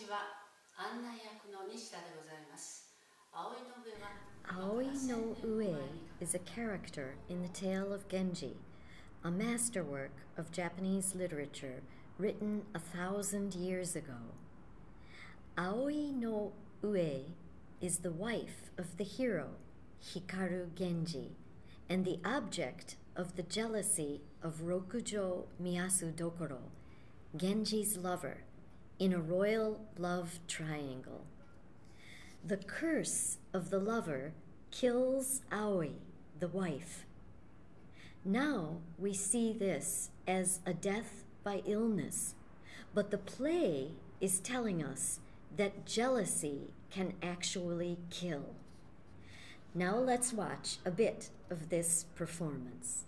ちは案内役の西田でございます葵の上は Aoi no Ue is a character in the tale of Genji, a masterwork of Japanese literature written a thousand years ago. Aoi no Ue is the wife of the hero, Hikaru Genji, and the object of the jealousy of Rokujo Miyasu Dokoro, Genji's lover, in a royal love triangle. The curse of the lover kills Aoi, the wife. Now we see this as a death by illness, but the play is telling us that jealousy can actually kill. Now let's watch a bit of this performance.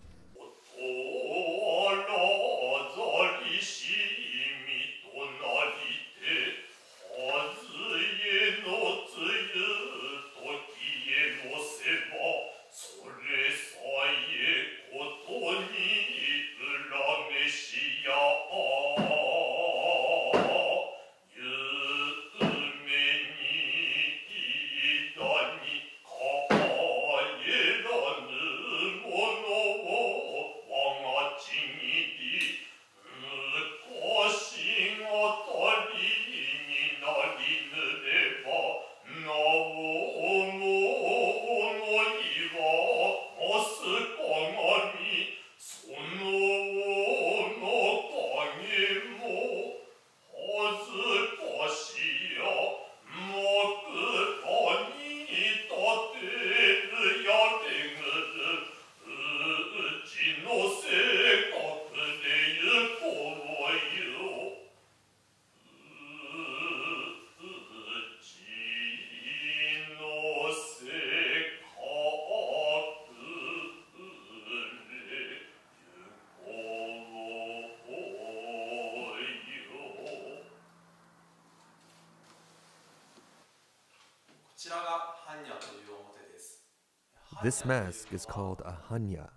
This mask is called a hannya.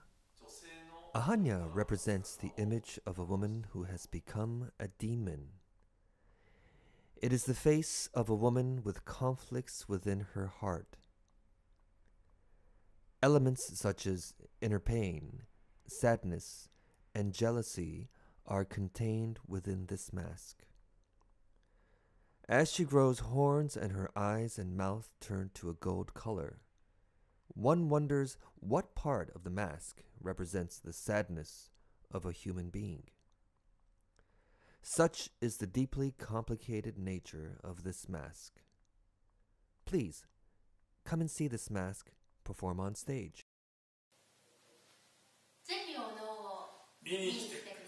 A hannya represents the image of a woman who has become a demon. It is the face of a woman with conflicts within her heart. Elements such as inner pain, sadness, and jealousy are contained within this mask. As she grows horns and her eyes and mouth turn to a gold color, one wonders what part of the mask represents the sadness of a human being. Such is the deeply complicated nature of this mask. Please, come and see this mask perform on stage. ぜひお能を見に来て